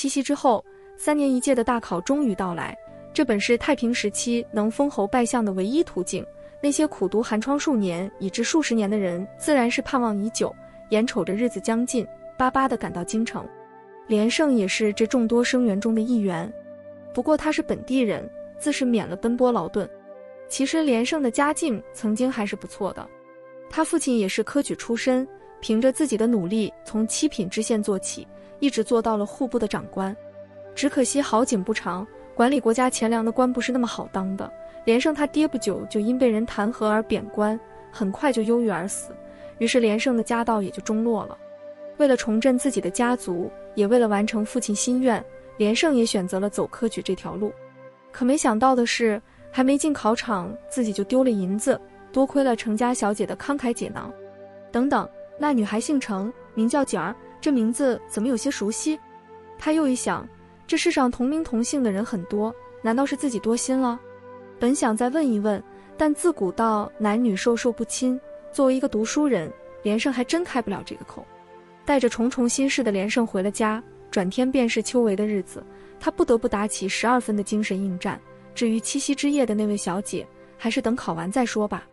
七夕之后，三年一届的大考终于到来。这本是太平时期能封侯拜相的唯一途径。那些苦读寒窗数年以至数十年的人，自然是盼望已久，眼瞅着日子将近，巴巴的赶到京城。连胜也是这众多生源中的一员。不过他是本地人，自是免了奔波劳顿。其实连胜的家境曾经还是不错的，他父亲也是科举出身，凭着自己的努力，从七品知县做起，一直做到了户部的长官。只可惜好景不长，管理国家钱粮的官不是那么好当的。连胜他爹不久就因被人弹劾而贬官，很快就忧郁而死。于是连胜的家道也就中落了。为了重振自己的家族，也为了完成父亲心愿，连胜也选择了走科举这条路。可没想到的是。还没进考场，自己就丢了银子，多亏了程家小姐的慷慨解囊。等等，那女孩姓程，名叫景儿，这名字怎么有些熟悉？他又一想，这世上同名同姓的人很多，难道是自己多心了？本想再问一问，但自古道男女授受不亲，作为一个读书人，连胜还真开不了这个口。带着重重心事的连胜回了家，转天便是秋闱的日子，他不得不打起十二分的精神应战。至于七夕之夜的那位小姐，还是等考完再说吧。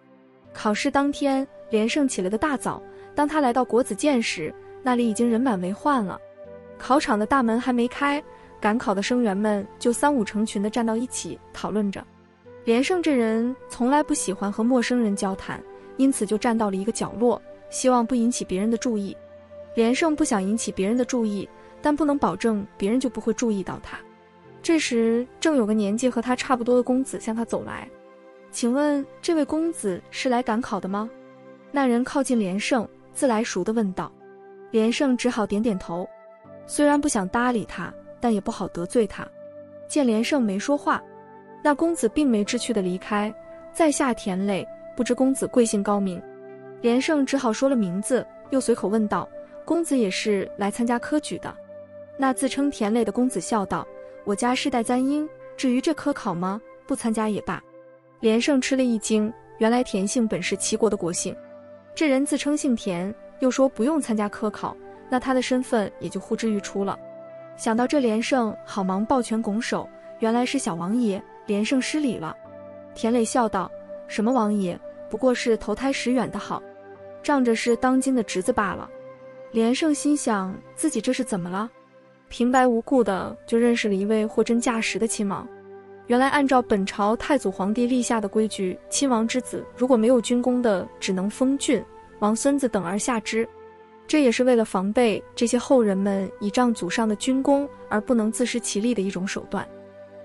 考试当天，连胜起了个大早。当他来到国子监时，那里已经人满为患了。考场的大门还没开，赶考的生员们就三五成群地站到一起讨论着。连胜这人从来不喜欢和陌生人交谈，因此就站到了一个角落，希望不引起别人的注意。连胜不想引起别人的注意，但不能保证别人就不会注意到他。这时，正有个年纪和他差不多的公子向他走来，请问这位公子是来赶考的吗？那人靠近连胜，自来熟地问道。连胜只好点点头，虽然不想搭理他，但也不好得罪他。见连胜没说话，那公子并没知趣地离开，在下田磊，不知公子贵姓高明。连胜只好说了名字，又随口问道：“公子也是来参加科举的？”那自称田磊的公子笑道。我家世代簪缨，至于这科考吗？不参加也罢。连胜吃了一惊，原来田姓本是齐国的国姓。这人自称姓田，又说不用参加科考，那他的身份也就呼之欲出了。想到这，连胜好忙抱拳拱手，原来是小王爷。连胜失礼了。田磊笑道：“什么王爷？不过是投胎时远的好，仗着是当今的侄子罢了。”连胜心想，自己这是怎么了？平白无故的就认识了一位货真价实的亲王。原来按照本朝太祖皇帝立下的规矩，亲王之子如果没有军功的，只能封郡王孙子等而下之。这也是为了防备这些后人们倚仗祖上的军功而不能自食其力的一种手段。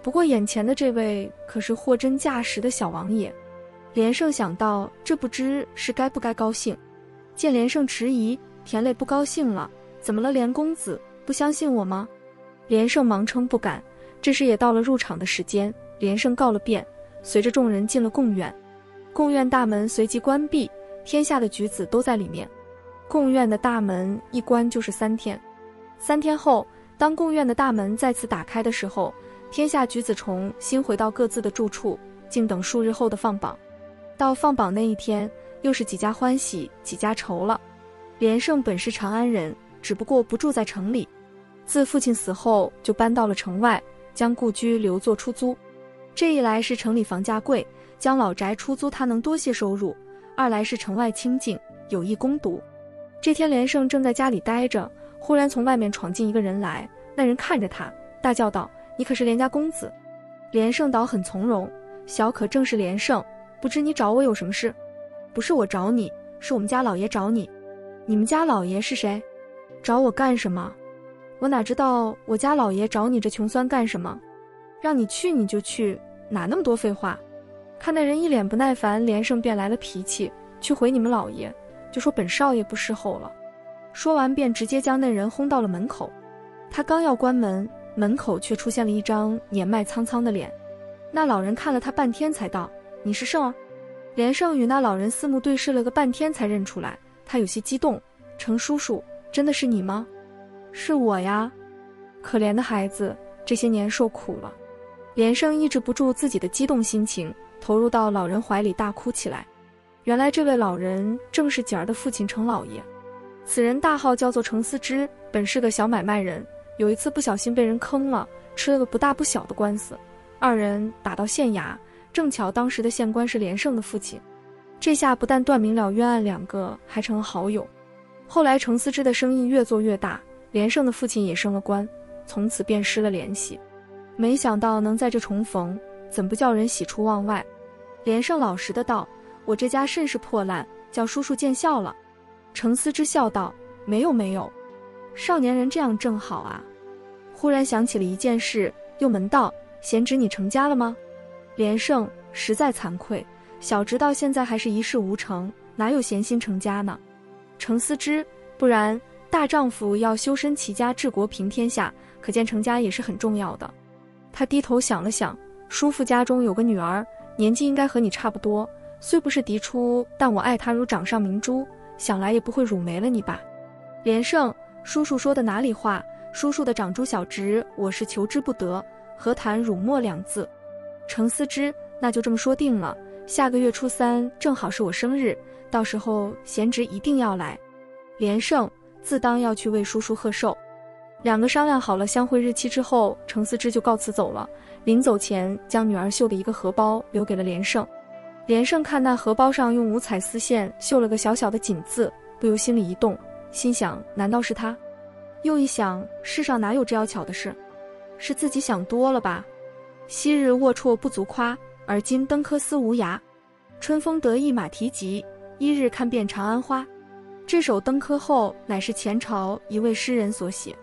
不过眼前的这位可是货真价实的小王爷。连胜想到这，不知是该不该高兴。见连胜迟疑，田磊不高兴了：“怎么了，连公子？”不相信我吗？连胜忙称不敢。这时也到了入场的时间，连胜告了遍，随着众人进了贡院。贡院大门随即关闭，天下的举子都在里面。贡院的大门一关就是三天。三天后，当贡院的大门再次打开的时候，天下举子重新回到各自的住处，静等数日后的放榜。到放榜那一天，又是几家欢喜几家愁了。连胜本是长安人。只不过不住在城里，自父亲死后就搬到了城外，将故居留作出租。这一来是城里房价贵，将老宅出租他能多些收入；二来是城外清静，有益攻读。这天，连胜正在家里待着，忽然从外面闯进一个人来。那人看着他，大叫道：“你可是连家公子？”连胜倒很从容：“小可正是连胜，不知你找我有什么事？”“不是我找你，是我们家老爷找你。”“你们家老爷是谁？”找我干什么？我哪知道我家老爷找你这穷酸干什么？让你去你就去，哪那么多废话？看那人一脸不耐烦，连胜便来了脾气，去回你们老爷，就说本少爷不侍候了。说完便直接将那人轰到了门口。他刚要关门，门口却出现了一张年迈苍苍的脸。那老人看了他半天，才道：“你是胜儿。”连胜与那老人四目对视了个半天，才认出来。他有些激动：“程叔叔。”真的是你吗？是我呀，可怜的孩子，这些年受苦了。连胜抑制不住自己的激动心情，投入到老人怀里大哭起来。原来这位老人正是景儿的父亲程老爷，此人大号叫做程思之，本是个小买卖人，有一次不小心被人坑了，吃了个不大不小的官司，二人打到县衙，正巧当时的县官是连胜的父亲，这下不但断明了冤案两个，还成了好友。后来程思之的生意越做越大，连胜的父亲也升了官，从此便失了联系。没想到能在这重逢，怎不叫人喜出望外？连胜老实的道：“我这家甚是破烂，叫叔叔见笑了。”程思之笑道：“没有没有，少年人这样正好啊。”忽然想起了一件事，又门道：“贤侄，你成家了吗？”连胜实在惭愧，小侄到现在还是一事无成，哪有闲心成家呢？程思之，不然大丈夫要修身齐家治国平天下，可见成家也是很重要的。他低头想了想，叔父家中有个女儿，年纪应该和你差不多，虽不是嫡出，但我爱她如掌上明珠，想来也不会辱没了你吧？连胜，叔叔说的哪里话？叔叔的长珠小侄，我是求之不得，何谈辱没两字？程思之，那就这么说定了。下个月初三正好是我生日，到时候贤侄一定要来。连胜，自当要去为叔叔贺寿。两个商量好了相会日期之后，程思之就告辞走了。临走前，将女儿绣的一个荷包留给了连胜。连胜看那荷包上用五彩丝线绣了个小小的锦字，不由心里一动，心想：难道是他？又一想，世上哪有这样巧的事？是自己想多了吧？昔日龌龊不足夸，而今登科思无涯。春风得意马蹄疾，一日看遍长安花。这首登科后，乃是前朝一位诗人所写。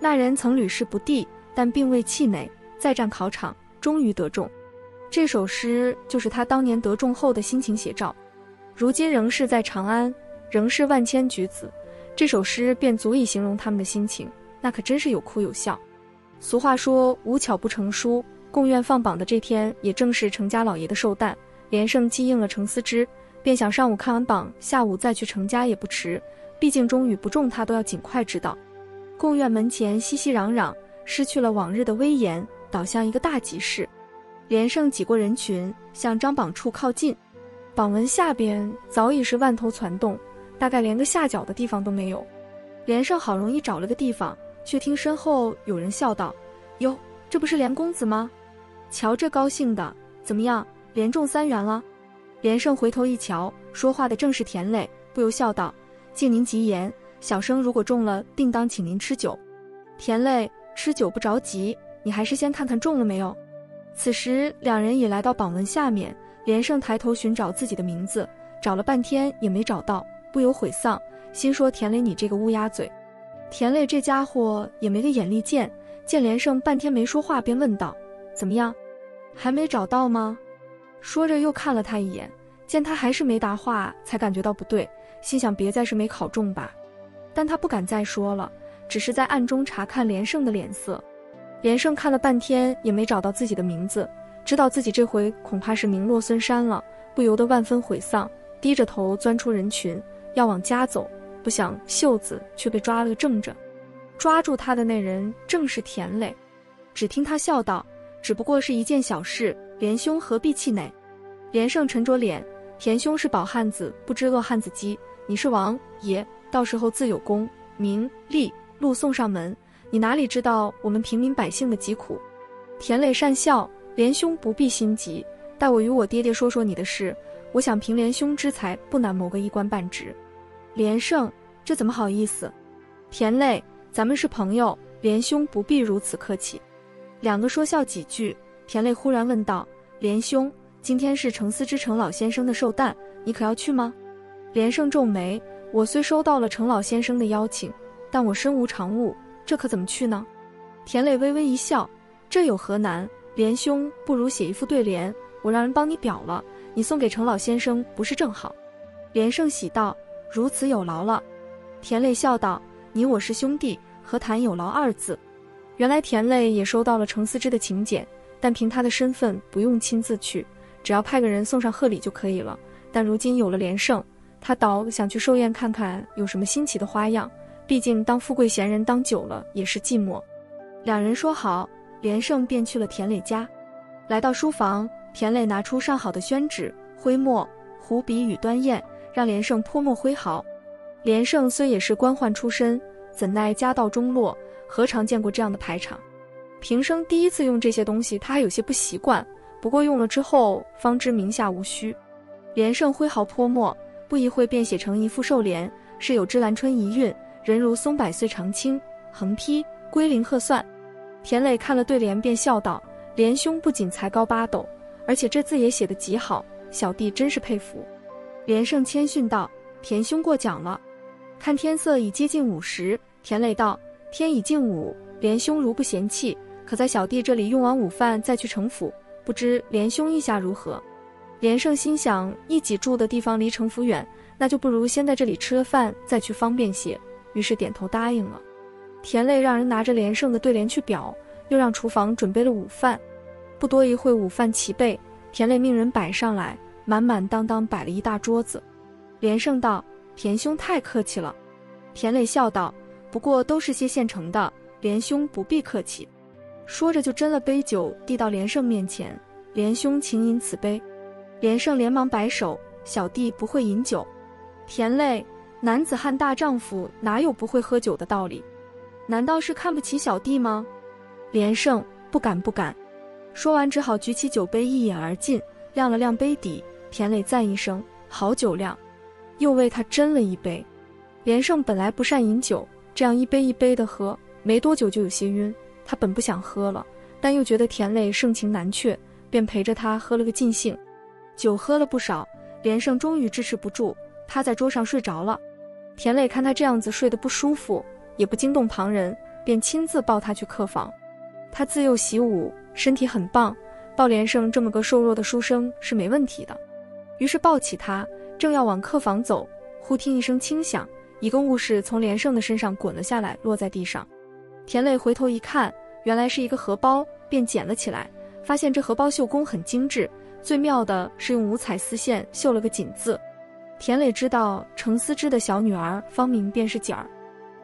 那人曾屡试不第，但并未气馁，再战考场，终于得中。这首诗就是他当年得中后的心情写照。如今仍是在长安，仍是万千举子，这首诗便足以形容他们的心情。那可真是有哭有笑。俗话说无巧不成书，贡院放榜的这天，也正是程家老爷的寿诞。连胜既应了程思之，便想上午看完榜，下午再去程家也不迟。毕竟中与不中，他都要尽快知道。贡院门前熙熙攘攘，失去了往日的威严，倒向一个大集市。连胜挤过人群，向张榜处靠近。榜文下边早已是万头攒动，大概连个下脚的地方都没有。连胜好容易找了个地方，却听身后有人笑道：“哟，这不是连公子吗？瞧这高兴的，怎么样，连中三元了？”连胜回头一瞧，说话的正是田磊，不由笑道：“敬您吉言。”小生如果中了，定当请您吃酒。田磊吃酒不着急，你还是先看看中了没有。此时两人已来到榜文下面，连胜抬头寻找自己的名字，找了半天也没找到，不由悔丧，心说田磊你这个乌鸦嘴。田磊这家伙也没个眼力见，见连胜半天没说话，便问道：“怎么样，还没找到吗？”说着又看了他一眼，见他还是没答话，才感觉到不对，心想别再是没考中吧。但他不敢再说了，只是在暗中查看连胜的脸色。连胜看了半天也没找到自己的名字，知道自己这回恐怕是名落孙山了，不由得万分悔丧，低着头钻出人群，要往家走。不想袖子却被抓了个正着，抓住他的那人正是田磊。只听他笑道：“只不过是一件小事，连兄何必气馁？”连胜沉着脸：“田兄是饱汉子，不知饿汉子饥。你是王爷。”到时候自有功名利禄送上门，你哪里知道我们平民百姓的疾苦？田磊讪笑，连兄不必心急，待我与我爹爹说说你的事。我想凭连兄之才，不难谋个一官半职。连胜，这怎么好意思？田磊，咱们是朋友，连兄不必如此客气。两个说笑几句，田磊忽然问道：“连兄，今天是程思之程老先生的寿诞，你可要去吗？”连胜皱眉。我虽收到了程老先生的邀请，但我身无长物，这可怎么去呢？田磊微微一笑，这有何难？连兄不如写一副对联，我让人帮你裱了，你送给程老先生不是正好？连胜喜道：“如此有劳了。”田磊笑道：“你我是兄弟，何谈有劳二字？”原来田磊也收到了程思之的请柬，但凭他的身份不用亲自去，只要派个人送上贺礼就可以了。但如今有了连胜。他倒想去寿宴看看有什么新奇的花样，毕竟当富贵闲人当久了也是寂寞。两人说好，连胜便去了田磊家。来到书房，田磊拿出上好的宣纸、灰墨、湖笔与端砚，让连胜泼墨挥毫。连胜虽也是官宦出身，怎奈家道中落，何尝见过这样的排场？平生第一次用这些东西，他还有些不习惯。不过用了之后，方知名下无虚。连胜挥毫泼墨，不一会便写成一副寿联，是有芝兰春一韵，人如松柏岁长青，横批归零鹤算。田磊看了对联，便笑道：“连兄不仅才高八斗，而且这字也写得极好，小弟真是佩服。”连胜谦逊道：“田兄过奖了。”看天色已接近午时，田磊道：“天已近午，连兄如不嫌弃，可在小弟这里用完午饭再去城府，不知连兄意下如何？”连胜心想，一己住的地方离城府远，那就不如先在这里吃了饭再去方便些，于是点头答应了。田磊让人拿着连胜的对联去表，又让厨房准备了午饭。不多一会，午饭齐备，田磊命人摆上来，满满当当摆了一大桌子。连胜道：“田兄太客气了。”田磊笑道：“不过都是些现成的，连兄不必客气。”说着就斟了杯酒递到连胜面前：“连兄请饮此杯。”连胜连忙摆手：“小弟不会饮酒。”田磊：“男子汉大丈夫，哪有不会喝酒的道理？难道是看不起小弟吗？”连胜：“不敢不敢。”说完，只好举起酒杯一饮而尽，亮了亮杯底。田磊赞一声：“好酒量。”又为他斟了一杯。连胜本来不善饮酒，这样一杯一杯的喝，没多久就有些晕。他本不想喝了，但又觉得田磊盛情难却，便陪着他喝了个尽兴。酒喝了不少，连胜终于支持不住，趴在桌上睡着了。田磊看他这样子睡得不舒服，也不惊动旁人，便亲自抱他去客房。他自幼习武，身体很棒，抱连胜这么个瘦弱的书生是没问题的。于是抱起他，正要往客房走，忽听一声轻响，一个物事从连胜的身上滚了下来，落在地上。田磊回头一看，原来是一个荷包，便捡了起来，发现这荷包绣工很精致。最妙的是用五彩丝线绣了个“锦”字，田磊知道程思之的小女儿芳名便是锦儿，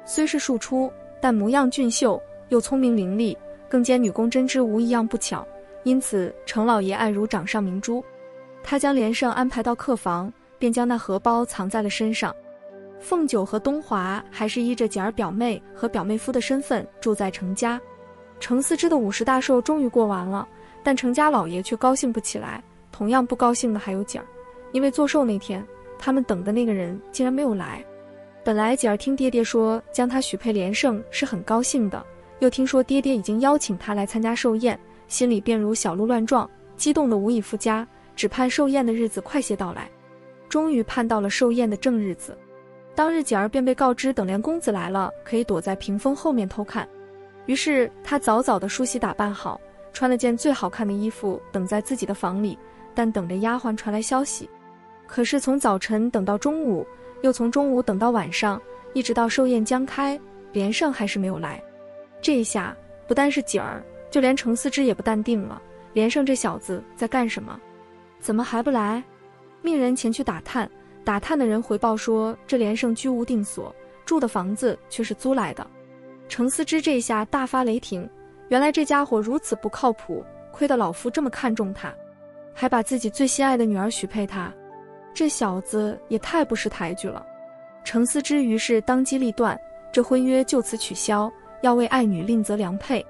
虽是庶出，但模样俊秀，又聪明伶俐，更兼女工针织无一样不巧，因此程老爷爱如掌上明珠。他将连胜安排到客房，便将那荷包藏在了身上。凤九和东华还是依着锦儿表妹和表妹夫的身份住在程家。程思之的五十大寿终于过完了，但程家老爷却高兴不起来。同样不高兴的还有景儿，因为做寿那天，他们等的那个人竟然没有来。本来景儿听爹爹说将他许配连胜是很高兴的，又听说爹爹已经邀请他来参加寿宴，心里便如小鹿乱撞，激动的无以复加，只盼寿宴的日子快些到来。终于盼到了寿宴的正日子，当日景儿便被告知等连公子来了，可以躲在屏风后面偷看。于是她早早的梳洗打扮好，穿了件最好看的衣服，等在自己的房里。但等着丫鬟传来消息，可是从早晨等到中午，又从中午等到晚上，一直到寿宴将开，连胜还是没有来。这一下不单是景儿，就连程思之也不淡定了。连胜这小子在干什么？怎么还不来？命人前去打探，打探的人回报说，这连胜居无定所，住的房子却是租来的。程思之这一下大发雷霆，原来这家伙如此不靠谱，亏得老夫这么看重他。还把自己最心爱的女儿许配他，这小子也太不识抬举了。程思之于是当机立断，这婚约就此取消，要为爱女另择良配。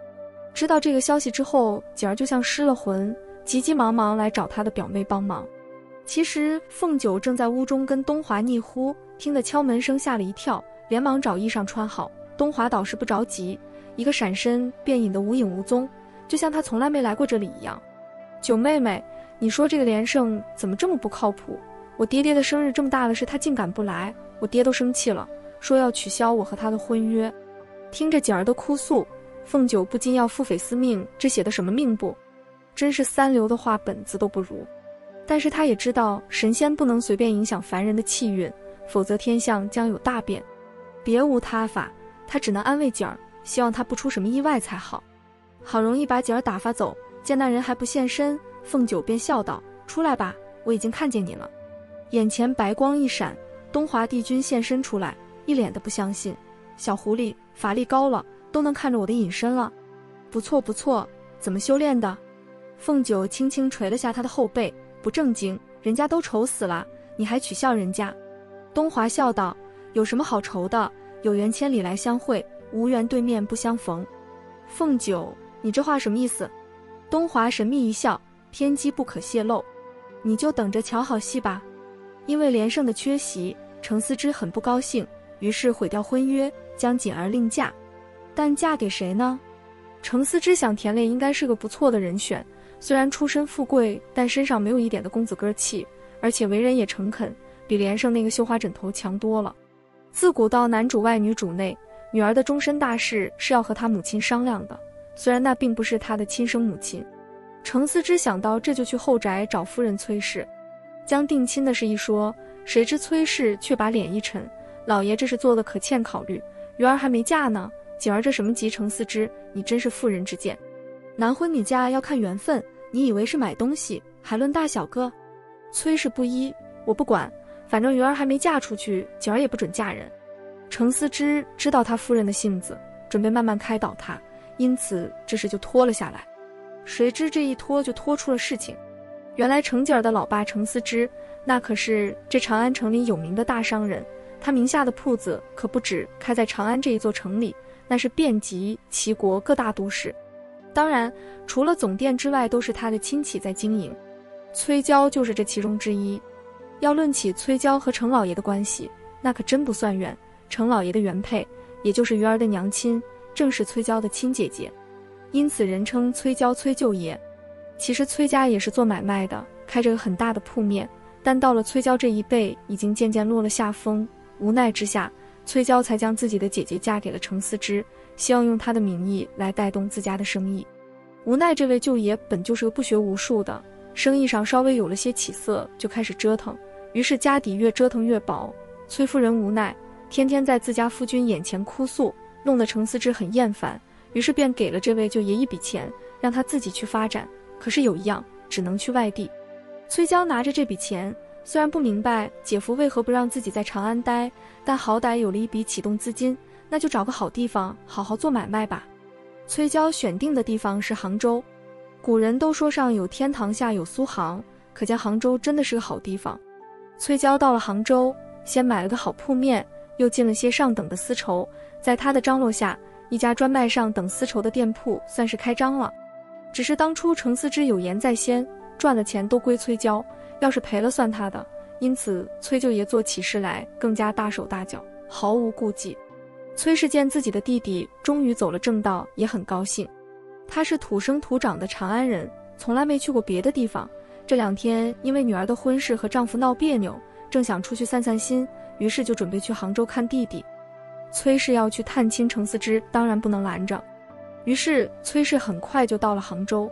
知道这个消息之后，景儿就像失了魂，急急忙忙来找她的表妹帮忙。其实凤九正在屋中跟东华昵呼，听得敲门声吓了一跳，连忙找衣裳穿好。东华倒是不着急，一个闪身便隐得无影无踪，就像他从来没来过这里一样。九妹妹。你说这个连胜怎么这么不靠谱？我爹爹的生日这么大的事，他竟敢不来，我爹都生气了，说要取消我和他的婚约。听着景儿的哭诉，凤九不禁要腹诽思命，这写的什么命不？真是三流的话本子都不如。但是他也知道神仙不能随便影响凡人的气运，否则天象将有大变，别无他法，他只能安慰景儿，希望他不出什么意外才好。好容易把景儿打发走，见那人还不现身。凤九便笑道：“出来吧，我已经看见你了。”眼前白光一闪，东华帝君现身出来，一脸的不相信：“小狐狸法力高了，都能看着我的隐身了。不错不错，怎么修炼的？”凤九轻轻捶了下他的后背：“不正经，人家都愁死了，你还取笑人家？”东华笑道：“有什么好愁的？有缘千里来相会，无缘对面不相逢。凤九，你这话什么意思？东华神秘一笑，天机不可泄露，你就等着瞧好戏吧。因为连胜的缺席，程思之很不高兴，于是毁掉婚约，将锦儿另嫁。但嫁给谁呢？程思之想，田烈应该是个不错的人选。虽然出身富贵，但身上没有一点的公子哥气，而且为人也诚恳，比连胜那个绣花枕头强多了。自古到男主外女主内，女儿的终身大事是要和她母亲商量的。虽然那并不是她的亲生母亲，程思之想到这就去后宅找夫人崔氏，将定亲的事一说。谁知崔氏却把脸一沉：“老爷这是做的可欠考虑，鱼儿还没嫁呢。锦儿这什么急？”程思之，你真是妇人之见。男婚女嫁要看缘分，你以为是买东西还论大小个？崔氏不依，我不管，反正鱼儿还没嫁出去，锦儿也不准嫁人。程思之知道他夫人的性子，准备慢慢开导他。因此，这事就拖了下来。谁知这一拖就拖出了事情。原来程锦儿的老爸程思之，那可是这长安城里有名的大商人，他名下的铺子可不止开在长安这一座城里，那是遍及齐国各大都市。当然，除了总店之外，都是他的亲戚在经营。崔娇就是这其中之一。要论起崔娇和程老爷的关系，那可真不算远。程老爷的原配，也就是鱼儿的娘亲。正是崔娇的亲姐姐，因此人称崔娇崔舅爷。其实崔家也是做买卖的，开着个很大的铺面，但到了崔娇这一辈，已经渐渐落了下风。无奈之下，崔娇才将自己的姐姐嫁给了程思之，希望用她的名义来带动自家的生意。无奈这位舅爷本就是个不学无术的，生意上稍微有了些起色，就开始折腾，于是家底越折腾越薄。崔夫人无奈，天天在自家夫君眼前哭诉。弄得程思之很厌烦，于是便给了这位舅爷一笔钱，让他自己去发展。可是有一样，只能去外地。崔娇拿着这笔钱，虽然不明白姐夫为何不让自己在长安待，但好歹有了一笔启动资金，那就找个好地方好好做买卖吧。崔娇选定的地方是杭州。古人都说上有天堂，下有苏杭，可见杭州真的是个好地方。崔娇到了杭州，先买了个好铺面，又进了些上等的丝绸。在他的张罗下，一家专卖上等丝绸的店铺算是开张了。只是当初程思之有言在先，赚了钱都归崔娇，要是赔了算他的。因此，崔舅爷做起事来更加大手大脚，毫无顾忌。崔氏见自己的弟弟终于走了正道，也很高兴。他是土生土长的长安人，从来没去过别的地方。这两天因为女儿的婚事和丈夫闹别扭，正想出去散散心，于是就准备去杭州看弟弟。崔氏要去探亲，程思之当然不能拦着。于是崔氏很快就到了杭州，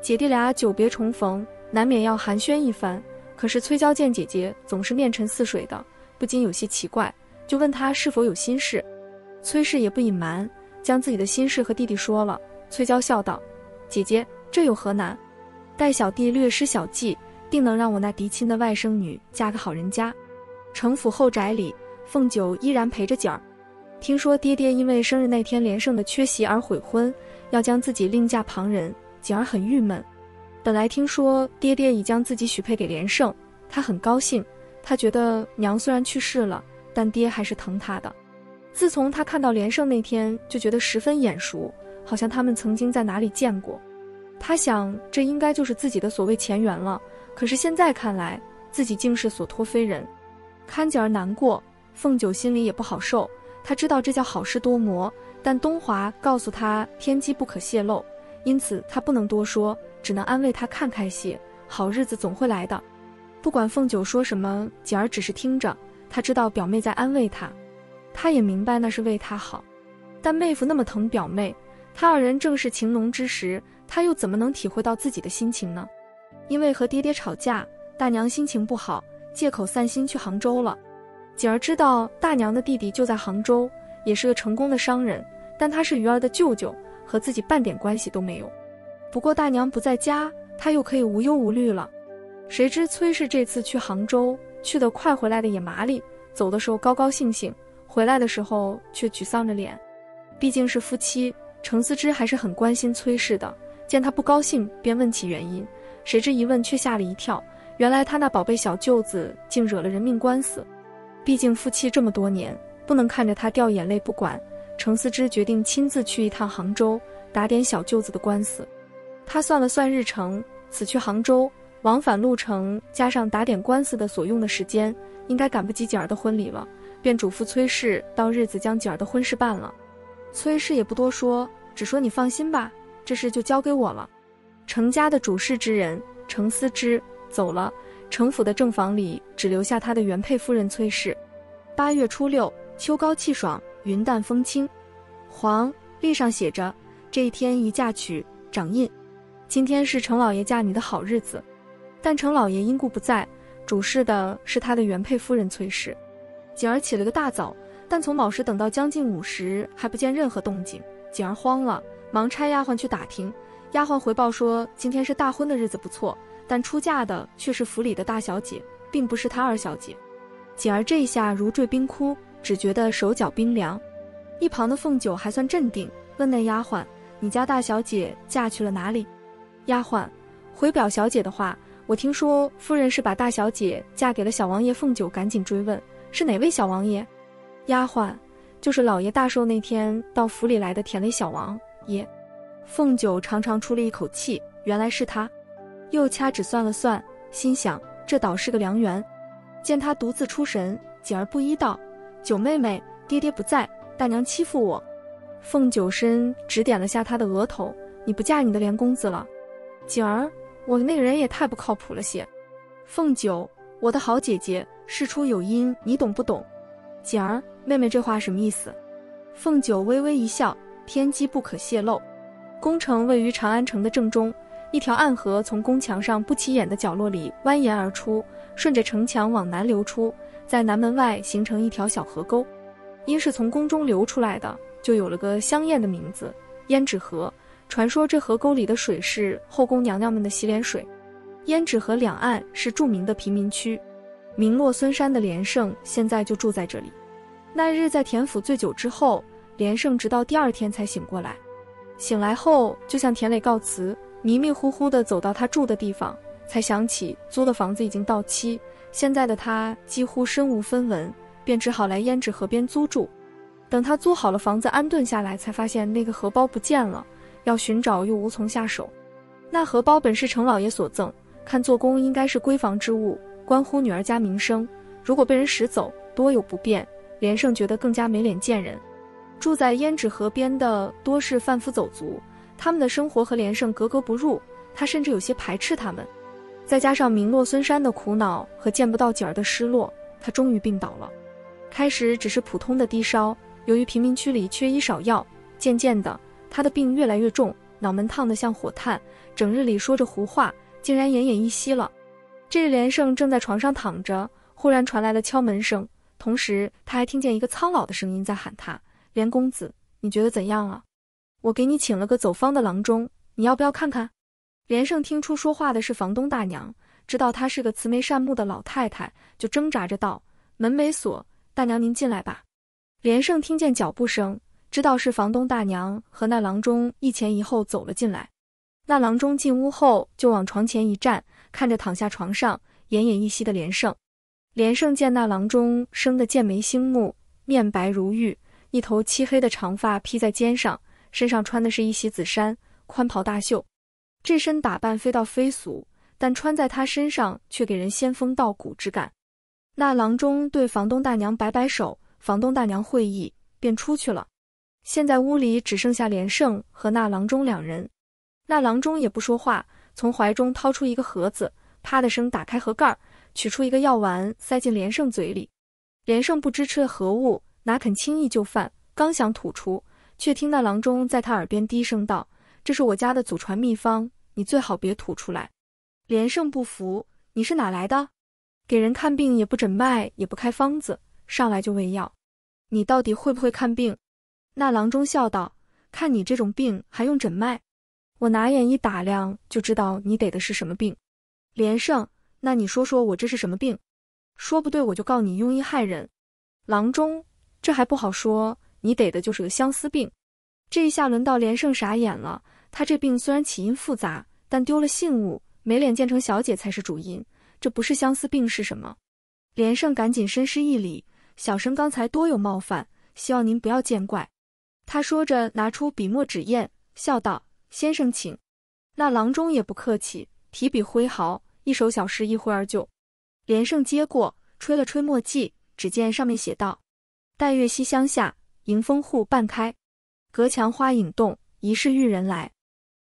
姐弟俩久别重逢，难免要寒暄一番。可是崔娇见姐姐总是面沉似水的，不禁有些奇怪，就问她是否有心事。崔氏也不隐瞒，将自己的心事和弟弟说了。崔娇笑道：“姐姐，这有何难？待小弟略施小计，定能让我那嫡亲的外甥女嫁个好人家。”城府后宅里，凤九依然陪着景儿。听说爹爹因为生日那天连胜的缺席而悔婚，要将自己另嫁旁人，景儿很郁闷。本来听说爹爹已将自己许配给连胜，他很高兴。他觉得娘虽然去世了，但爹还是疼他的。自从他看到连胜那天，就觉得十分眼熟，好像他们曾经在哪里见过。他想，这应该就是自己的所谓前缘了。可是现在看来，自己竟是所托非人，看景儿难过，凤九心里也不好受。他知道这叫好事多磨，但东华告诉他天机不可泄露，因此他不能多说，只能安慰他看开些，好日子总会来的。不管凤九说什么，锦儿只是听着。他知道表妹在安慰他，他也明白那是为他好。但妹夫那么疼表妹，他二人正是情浓之时，他又怎么能体会到自己的心情呢？因为和爹爹吵架，大娘心情不好，借口散心去杭州了。锦儿知道大娘的弟弟就在杭州，也是个成功的商人，但他是鱼儿的舅舅，和自己半点关系都没有。不过大娘不在家，他又可以无忧无虑了。谁知崔氏这次去杭州，去得快，回来的也麻利。走的时候高高兴兴，回来的时候却沮丧着脸。毕竟是夫妻，程思之还是很关心崔氏的。见他不高兴，便问起原因。谁知一问却吓了一跳，原来他那宝贝小舅子竟惹了人命官司。毕竟夫妻这么多年，不能看着他掉眼泪不管，程思之决定亲自去一趟杭州，打点小舅子的官司。他算了算日程，此去杭州往返路程加上打点官司的所用的时间，应该赶不及景儿的婚礼了，便嘱咐崔氏到日子将景儿的婚事办了。崔氏也不多说，只说你放心吧，这事就交给我了。程家的主事之人程思之走了，程府的正房里只留下他的原配夫人崔氏。八月初六，秋高气爽，云淡风轻。黄历上写着：这一天宜嫁娶，掌印。今天是程老爷嫁女的好日子，但程老爷因故不在，主事的是他的原配夫人崔氏。景儿起了个大早，但从卯时等到将近午时还不见任何动静，景儿慌了，忙差丫鬟去打听。丫鬟回报说，今天是大婚的日子不错，但出嫁的却是府里的大小姐，并不是她二小姐。锦儿这一下如坠冰窟，只觉得手脚冰凉。一旁的凤九还算镇定，问那丫鬟：“你家大小姐嫁去了哪里？”丫鬟回表小姐的话，我听说夫人是把大小姐嫁给了小王爷。凤九赶紧追问：“是哪位小王爷？”丫鬟：“就是老爷大寿那天到府里来的田雷小王爷。”凤九长长出了一口气，原来是他，又掐指算了算，心想这倒是个良缘。见他独自出神，景儿不依道：“九妹妹，爹爹不在，大娘欺负我。”凤九身指点了下他的额头：“你不嫁你的连公子了？”景儿，我那个人也太不靠谱了些。凤九，我的好姐姐，事出有因，你懂不懂？景儿，妹妹这话什么意思？凤九微微一笑，天机不可泄露。宫城位于长安城的正中，一条暗河从宫墙上不起眼的角落里蜿蜒而出，顺着城墙往南流出，在南门外形成一条小河沟。因是从宫中流出来的，就有了个香艳的名字——胭脂河。传说这河沟里的水是后宫娘娘们的洗脸水。胭脂河两岸是著名的贫民区，名落孙山的连胜现在就住在这里。那日在田府醉酒之后，连胜直到第二天才醒过来。醒来后就向田磊告辞，迷迷糊糊地走到他住的地方，才想起租的房子已经到期，现在的他几乎身无分文，便只好来胭脂河边租住。等他租好了房子，安顿下来，才发现那个荷包不见了。要寻找又无从下手，那荷包本是程老爷所赠，看做工应该是闺房之物，关乎女儿家名声。如果被人拾走，多有不便。连胜觉得更加没脸见人。住在胭脂河边的多是贩夫走卒，他们的生活和连胜格格不入，他甚至有些排斥他们。再加上名落孙山的苦恼和见不到景儿的失落，他终于病倒了。开始只是普通的低烧，由于贫民区里缺医少药，渐渐的。他的病越来越重，脑门烫得像火炭，整日里说着胡话，竟然奄奄一息了。这日连胜正在床上躺着，忽然传来了敲门声，同时他还听见一个苍老的声音在喊他：“连公子，你觉得怎样啊？我给你请了个走方的郎中，你要不要看看？”连胜听出说话的是房东大娘，知道她是个慈眉善目的老太太，就挣扎着道：“门没锁，大娘您进来吧。”连胜听见脚步声。知道是房东大娘和那郎中一前一后走了进来。那郎中进屋后就往床前一站，看着躺下床上奄奄一息的连胜。连胜见那郎中生得剑眉星目，面白如玉，一头漆黑的长发披在肩上，身上穿的是一袭紫衫，宽袍大袖。这身打扮非到非俗，但穿在他身上却给人仙风道骨之感。那郎中对房东大娘摆摆手，房东大娘会意，便出去了。现在屋里只剩下连胜和那郎中两人，那郎中也不说话，从怀中掏出一个盒子，啪的声打开盒盖，取出一个药丸塞进连胜嘴里。连胜不知吃了何物，哪肯轻易就范，刚想吐出，却听那郎中在他耳边低声道：“这是我家的祖传秘方，你最好别吐出来。”连胜不服：“你是哪来的？给人看病也不诊脉，也不开方子，上来就喂药，你到底会不会看病？”那郎中笑道：“看你这种病还用诊脉？我拿眼一打量就知道你得的是什么病。”连胜，那你说说我这是什么病？说不对我就告你庸医害人。郎中，这还不好说，你得的就是个相思病。这一下轮到连胜傻眼了，他这病虽然起因复杂，但丢了信物，没脸见成小姐才是主因，这不是相思病是什么？连胜赶紧深施一礼，小生刚才多有冒犯，希望您不要见怪。他说着，拿出笔墨纸砚，笑道：“先生请。”那郎中也不客气，提笔挥毫，一首小诗一挥而就。连胜接过，吹了吹墨迹，只见上面写道：“待月西厢下，迎风户半开隔墙花影动疑是玉人来。